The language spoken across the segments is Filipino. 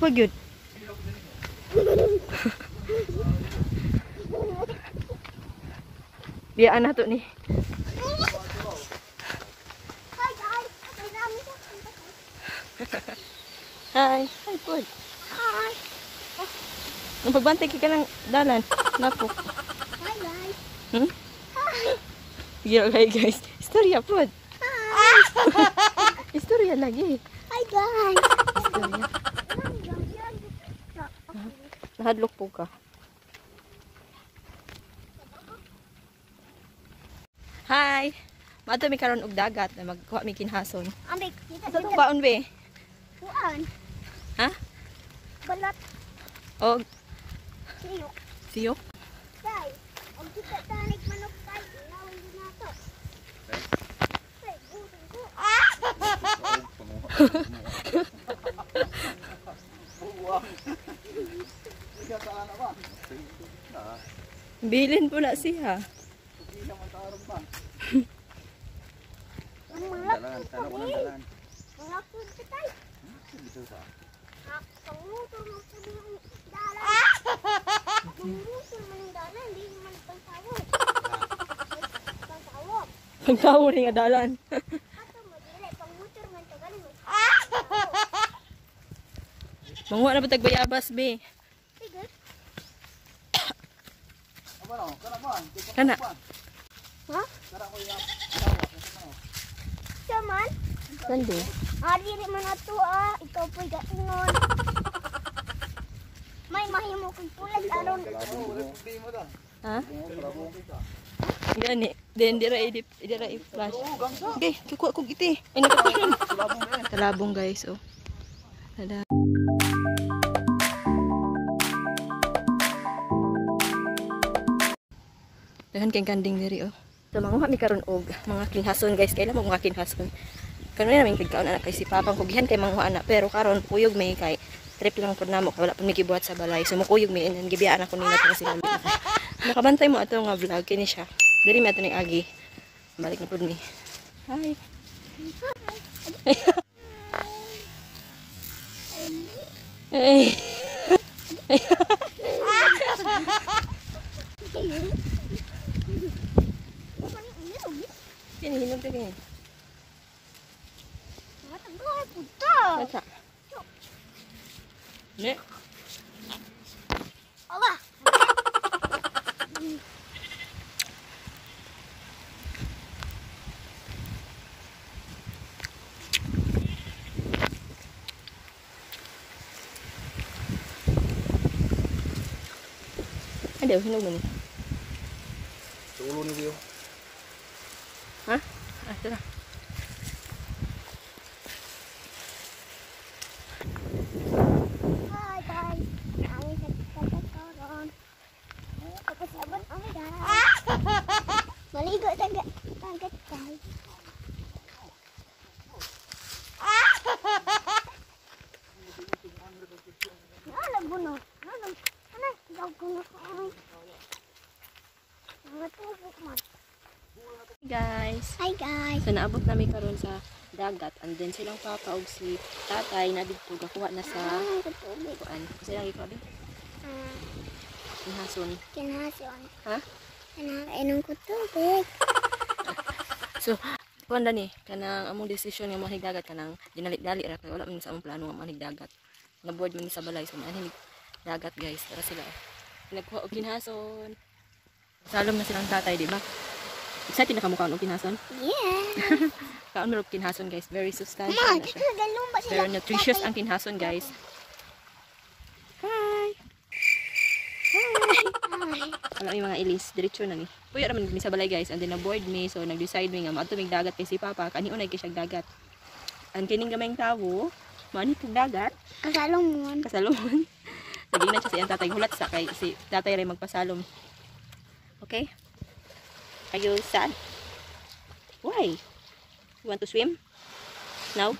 Pa gyud. Biyaan na to ni. Hi guys! Hi. Hi, Pod. Hi! Nung pagbantay ka ng dalan. Nako. Hi guys! Hmm? Sige, okay guys. Istorya, Pod. Hi! Istorya lagi. Hi guys! Istorya. Nahadlok po ka. Hi! Mato mi karon og dagat na magkuha mi kinhason. Ambik, kita Ito tong baon be. Kuan. Ha? Balat Og siyo. siyo. Guys, ang kita tanig manok kay inawin din nato. Hey, buting ko. Bilin po na siya. Dalan, sana ko ng dalan. Dito sa. Pagkawo rin nga dalan. Manguha na ba tagbayabas be? Kana. Ha? Ko. Saman? Sande. Ari rin man ato ah, ikaw po'y gaingon. May mahimo kong pulag aron. Ha? Gani. Then dira i dira i flash. Okay, kukuha kog iti. Ay nakapihin. Talabong guys, oh. Tada. Dahan kay kanding diri oh. So manguha mi karon og mga kinhason guys, kailan mo mga kinhason. Na namin pigkaon anak kay si papang kugihan kay manguha anak pero karon puyog may kay trip lang pud namo kay wala pud mi gibuhat sa balay. So mukuyog mi inan gibiyaan ako nila pero sila. Nakabantay mo ato nga vlog kini siya. Diri mi ato ni agi. Balik na pud mi. Hi. Hey. Kini hinog ta kini. Matanggal puta. Kasa. Ne. Ala. Ada hinog man ni. Tulo ni Bio. Ha? Ah, tara. Hi guys. Kami sa kakaroon. Kapasabot kami guys. Maligo taga tagat guys. Ano guno? Ano? Ano? Daw guno ko. Mga tubok man. Guys. Hi guys. So naabot namin karon sa dagat and then silang papa og si tatay na dito gakuha na sa tubig. kuan. Silang ikaw din. Ah, Ihason. kinasyon. Ha? Kinakainom ko tubig. So kuan na ni kanang among desisyon nga mahig dagat kanang dinalit-dali ra kay wala man sa among plano nga mahig dagat. Na board man sa balay so mahig dagat guys para sila nagkuha og kinhason. Salom na silang tatay, di ba? Excited na kamukha og kinhason? Yeah. Kaon mo og kinhason guys, very substantial Ma, na siya. Very nutritious ang kinhason guys. Hi! Ay, Wala may mga ilis, diretso na ni. Puyo naman kami sa balay guys, and then na-board me, so nag-decide me nga maato mig dagat kay si Papa, kani unay kay siya dagat. Ang kining gamayng tawo, mani pug dagat, ang salomon. kasalomon. Lagi na siya sa iyang tatay hulat sa kay si tatay ray magpasalom. Okay? Are you sad? Why? You want to swim? Now?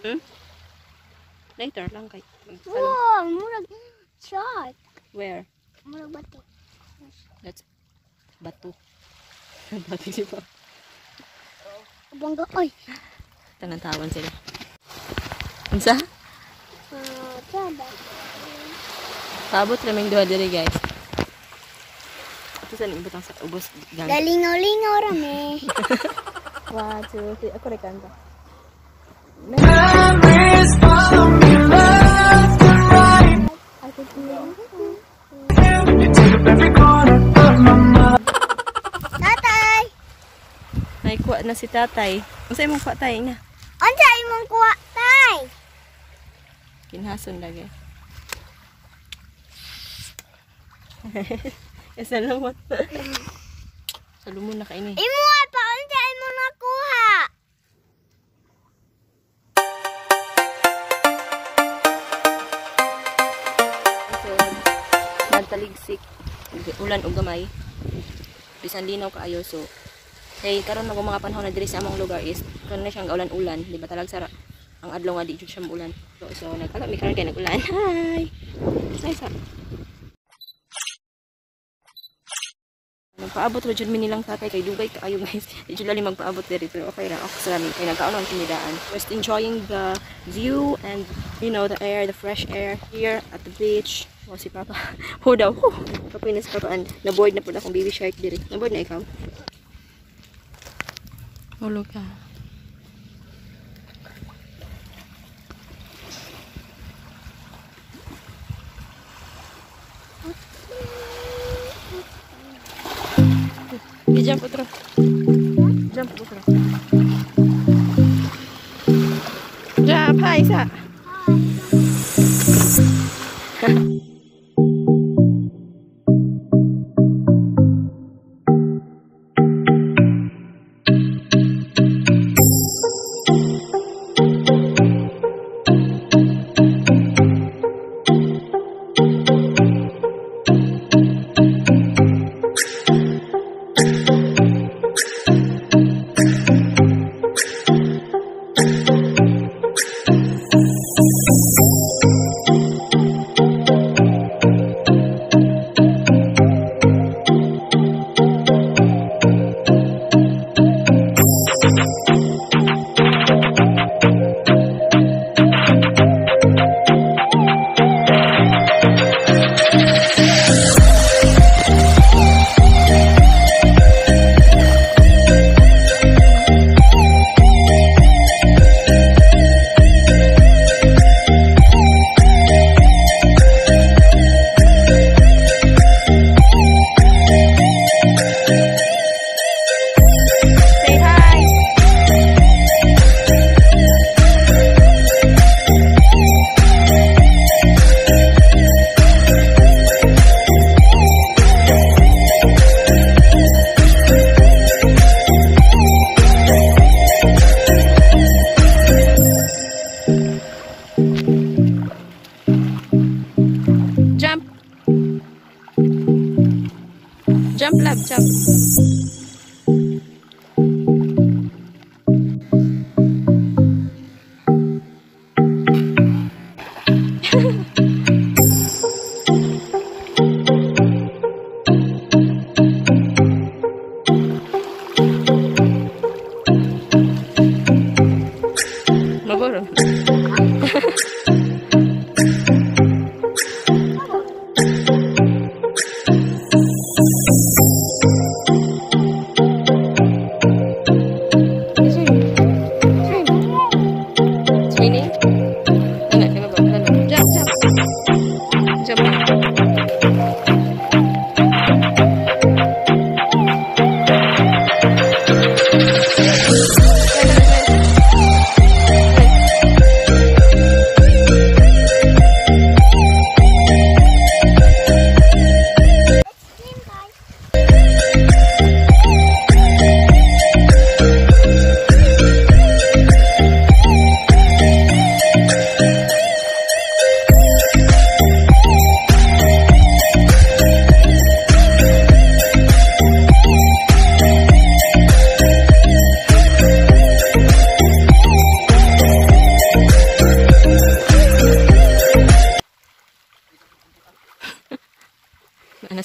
Hmm? Later lang kay. Wow, murag shot. Where? Murag bato. That's bato. bato si Papa. Bangga, oy. Tanang tawan sila. Unsa? Uh, Paabot raming duha diri guys. Ito sa ibutang sa ubos. Galingaw-lingaw rame. One, two, three. Ako rin kanta. Tatay! Ay, kuha na si tatay. Masa imong kuha tay na. Unsa imong kuha, tay? Kinhason lagi. Eh, salumon. salumon na kaini. Imo pa unsa imong nakuha? Nagtaligsik. Ulan o gamay. Bisan linaw kaayo. So, kay karon mga mga panahon na diri sa among lugar is karon na siyang ulan-ulan, di ba talag sara ang adlaw nga di jud siya ulan. So, so nagkala mi karon kay nag-ulan. Hi. Say sa. Nagpaabot ra jud nilang tatay kay dugay kaayo guys. Jud lali magpaabot diri pero okay ra. Okay sa amin kay nagkaon ang tinidaan. Just enjoying the view and you know the air, the fresh air here at the beach. O si Papa. Ho daw. Ho. Kapoy na si Papa and na-board na po akong baby shark diri. Na-board na ikaw? Ulo ka. I-jump otro. Jump otro. Jump, ha,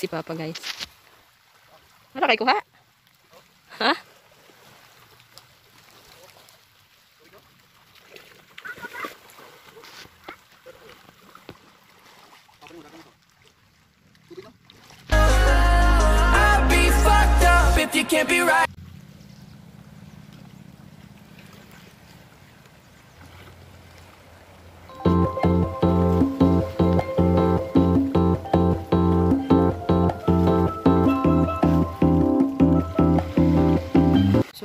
si Papa, guys? Ano kay kuha? Ha? can't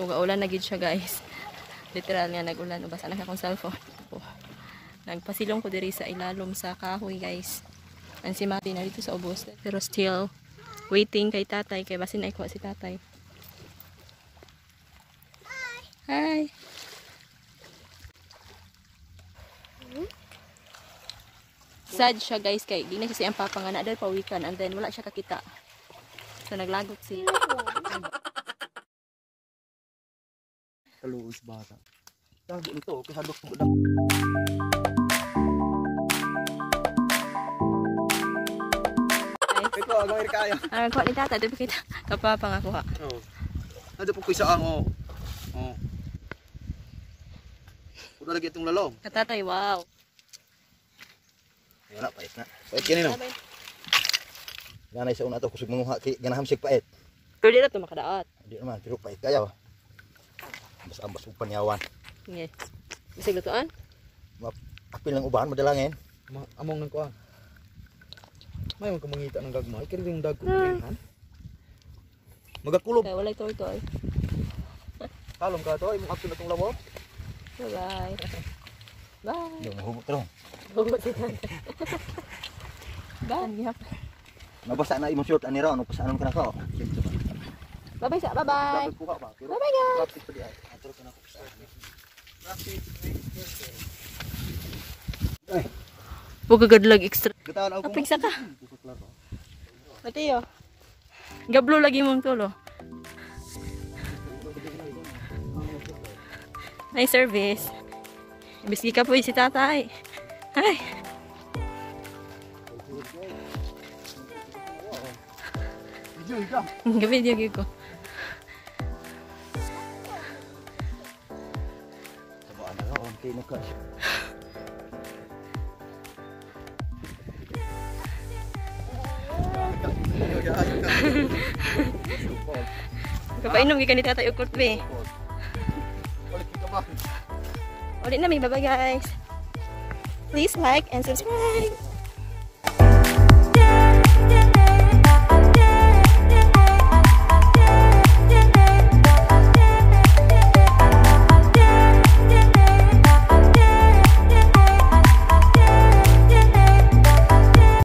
So, gaulan na gid siya guys. Literal nga nag-ulan. Basa na akong cellphone. Oh. Nagpasilong ko diri sa ilalom sa kahoy guys. Ang si Mati na dito sa ubos. Pero still, waiting kay tatay. Kaya basin na ikuha si tatay. Hi! Sad siya guys kay di na siya siyang papa nga na dahil pawikan and then wala siya kakita. So naglagot si Kaluos bata. Tago nito, kasadok mo guys. Ito, agawin rin kaya. Ang kuha ni tata, doon kita kapapa nga kuha. Oo. Nado po kuisa ang oh. Oh. Udah lagi itong lalong. Katatay, wow. Wala pait na. Pait kini no. Ganay sa una to kusog manguha ganaham sig pait. Pero di na ito makadaot. Di naman pero pait kaya. Ambas ambas ug panyawan. Yes. Bisig lutuan? Apil lang ubahan madalangin. Ma among nang kuan. May man kamangita ng gagmay, kaya yung Hmm. pinhan. Magakulob. Kaya walay toy-toy. Kalom ka to, imong apil na tong lawo. Bye. Yung mahubot ro. Hugot si tata. Bye. Gihap. Mabasa na imong short ani ra ano pasanon ka na ko. Bye-bye sa. Bye-bye. Kuha ba? Pero Bye-bye guys. Ay. Atro ka na ko sa. Huwag kagadlag extra. Gataan ako. Apigsa ka. Matiyo. Gablo lagi mong tulo. Nice service. Biski ka po si tatay. Ay. Video ka. Gabi di ko. Na ro kay no ka. Kapainom gikan ni tatay ka ba? Ulit na may bye guys. Please like and subscribe. Yeah, yeah.